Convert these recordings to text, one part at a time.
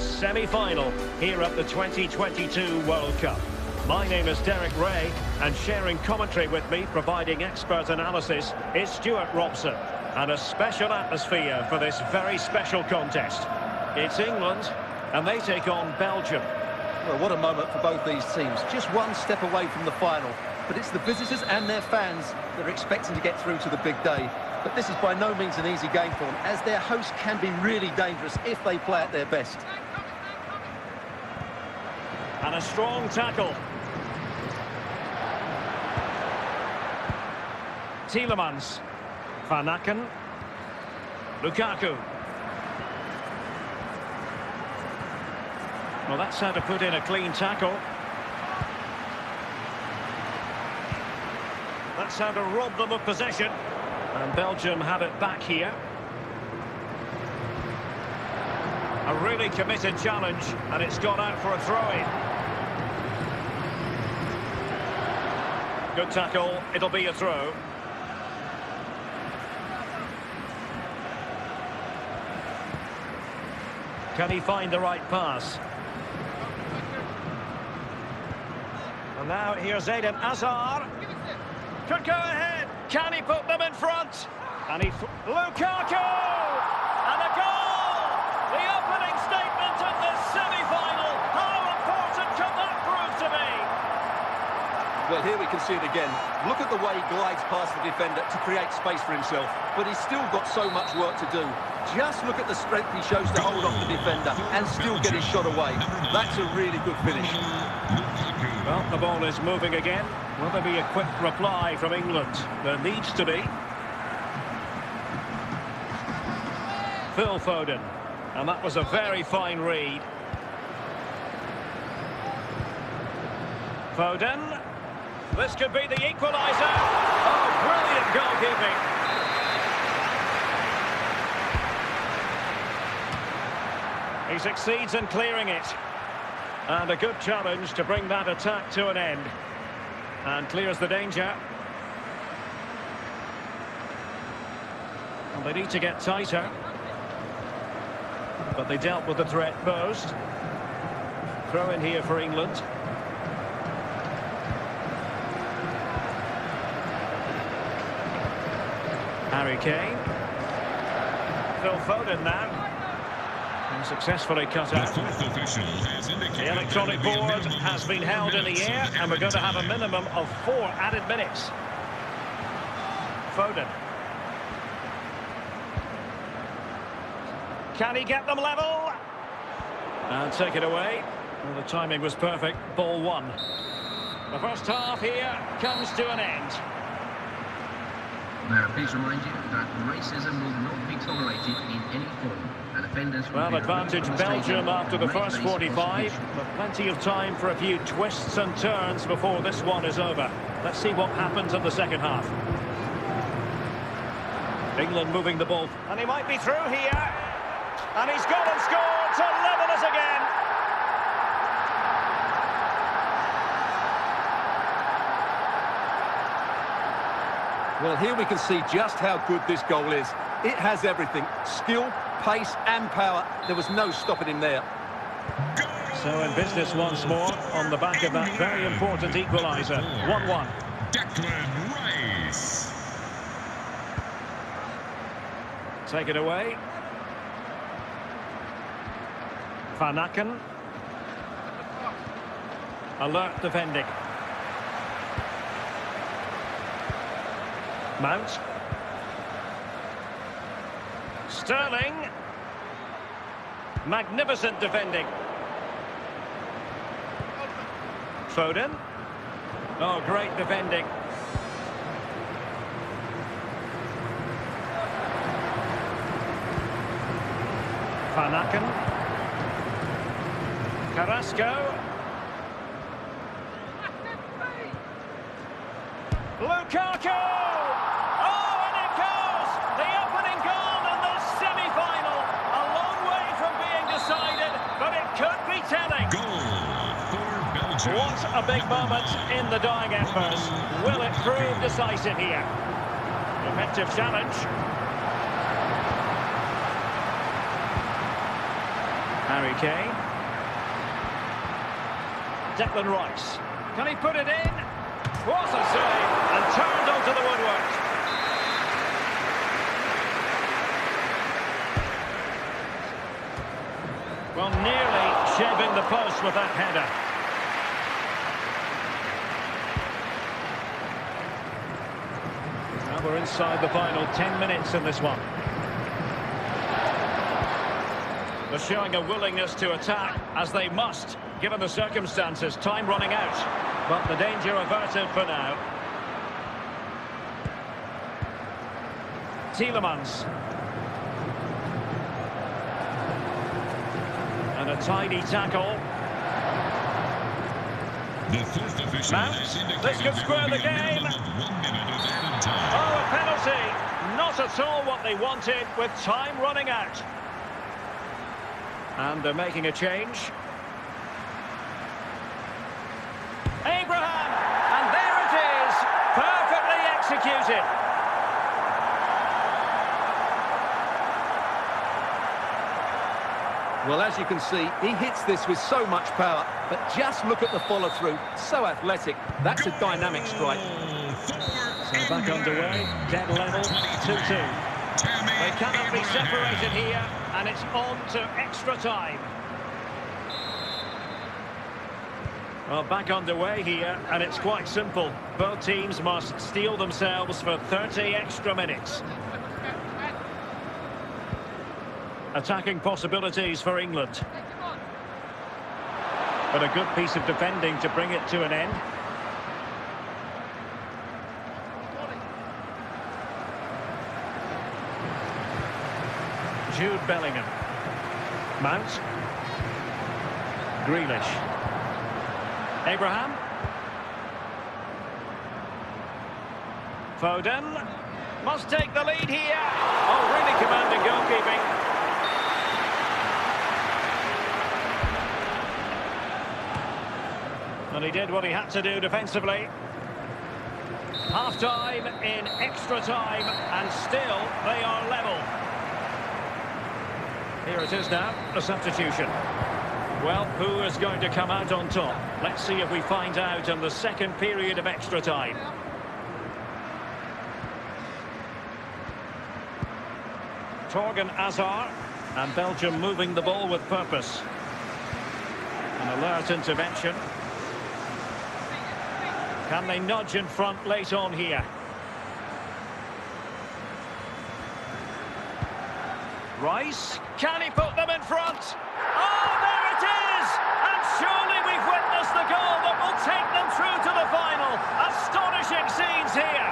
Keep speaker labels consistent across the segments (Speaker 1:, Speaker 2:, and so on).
Speaker 1: semi-final here at the 2022 World Cup. My name is Derek Ray, and sharing commentary with me, providing expert analysis, is Stuart Robson. And a special atmosphere for this very special contest. It's England, and they take on Belgium.
Speaker 2: Well, what a moment for both these teams. Just one step away from the final. But it's the visitors and their fans that are expecting to get through to the big day. But this is by no means an easy game for them, as their hosts can be really dangerous if they play at their best.
Speaker 1: And a strong tackle. Tielemans. Vanaken. Lukaku. Well, that's how to put in a clean tackle. That's how to rob them of possession. And Belgium have it back here. A really committed challenge, and it's gone out for a throw-in. Good tackle, it'll be a throw. Can he find the right pass? And now here's Eden Hazard. Could go ahead. Can he put them in front? And he... Lukaku! And a goal! The opening statement of the semi-final. How important can that prove to be?
Speaker 2: Well, here we can see it again. Look at the way he glides past the defender to create space for himself. But he's still got so much work to do. Just look at the strength he shows to hold off the defender and still get his shot away. That's a really good finish.
Speaker 1: Well, the ball is moving again. Will there be a quick reply from England? There needs to be. Phil Foden. And that was a very fine read. Foden. This could be the equaliser. Oh, brilliant goalkeeping. He succeeds in clearing it. And a good challenge to bring that attack to an end. And clears the danger. And they need to get tighter. But they dealt with the threat first. Throw in here for England. Harry Kane. Phil Foden now. And successfully cut out. The electronic board has been held in the air and we're going to have a minimum of four added minutes. Foden. Can he get them level? And take it away. Well, the timing was perfect. Ball one. The first half here comes to an end.
Speaker 3: Now, please remind you that racism will not be tolerated in any form. And offenders
Speaker 1: well, advantage Belgium after the first 45, but plenty of time for a few twists and turns before this one is over. Let's see what happens in the second half. England moving the ball. And he might be through here. And he's gone and scored to level us again.
Speaker 2: Well, here we can see just how good this goal is. It has everything. Skill, pace and power. There was no stopping him there.
Speaker 1: So in business once more on the back of that very important equaliser. 1-1.
Speaker 4: Declan Rice.
Speaker 1: Take it away. Vanaken. Alert defending. Mount. Sterling. Magnificent defending. Foden. Oh, great defending. Vanaken. Carrasco. Lukaku! Oh, and it goes! The opening goal in the semi-final. A long way from being decided, but it could be telling.
Speaker 4: Goal for Belgium.
Speaker 1: What a big moment in the dying embers. Will it prove decisive here? Effective challenge. Harry Kane. Declan Rice. Can he put it in? What a save! And turned onto the woodwork. Well, nearly shaving the post with that header. We're inside the final 10 minutes in this one. They're showing a willingness to attack, as they must, given the circumstances. Time running out, but the danger averted for now. Tielemans. And a tidy tackle.
Speaker 4: The fourth official
Speaker 1: Mount,
Speaker 4: has indicated
Speaker 1: this could square the
Speaker 4: be a minimum
Speaker 1: game.
Speaker 4: of one minute of added time.
Speaker 1: Oh, a penalty! Not at all what they wanted, with time running out. And they're making a change. Abraham! And there it is! Perfectly executed.
Speaker 2: Well, as you can see, he hits this with so much power, but just look at the follow-through. So athletic. That's a dynamic strike.
Speaker 1: So back underway, dead level, 2-2.
Speaker 4: Tammy
Speaker 1: They cannot be separated here, and it's on to extra time. Well, back underway here, and it's quite simple. Both teams must steel themselves for 30 extra minutes. Attacking possibilities for England. But a good piece of defending to bring it to an end. Jude Bellingham. Mount. Grealish. Abraham. Foden. Must take the lead here. Oh, really commanding goalkeeping. And he did what he had to do defensively. Half-time in extra time, and still they are level. Here it is now, a substitution. Well, who is going to come out on top? Let's see if we find out in the second period of extra time. Thorgan Hazard, and Belgium moving the ball with purpose. An alert intervention. Can they nudge in front late on here? Rice, can he put them in front? Oh, there it is! And surely we've witnessed the goal that will take them through to the final. Astonishing scenes here.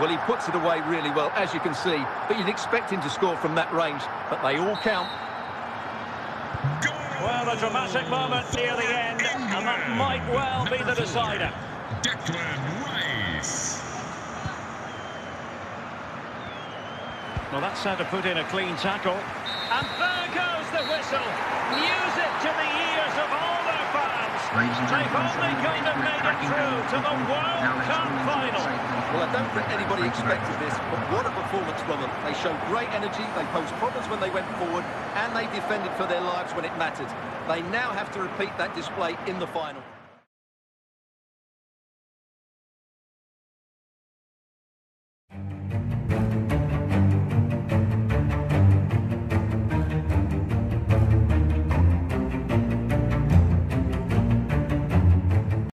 Speaker 2: Well, he puts it away really well, as you can see. But you'd expect him to score from that range. But they all count.
Speaker 1: Well, a dramatic moment near the end, and that might well be the decider.
Speaker 4: Declan Rice.
Speaker 1: Well, that's how to put in a clean tackle. And there goes the whistle. Music to the ears of all their fans.
Speaker 3: Ladies and
Speaker 1: They've only going to make it through to the World Cup
Speaker 3: move into the
Speaker 1: final.
Speaker 2: Well, I don't think anybody expected this, but what a performance from them. They showed great energy, they posed problems when they went forward, and they defended for their lives when it mattered. They now have to repeat that display in the final.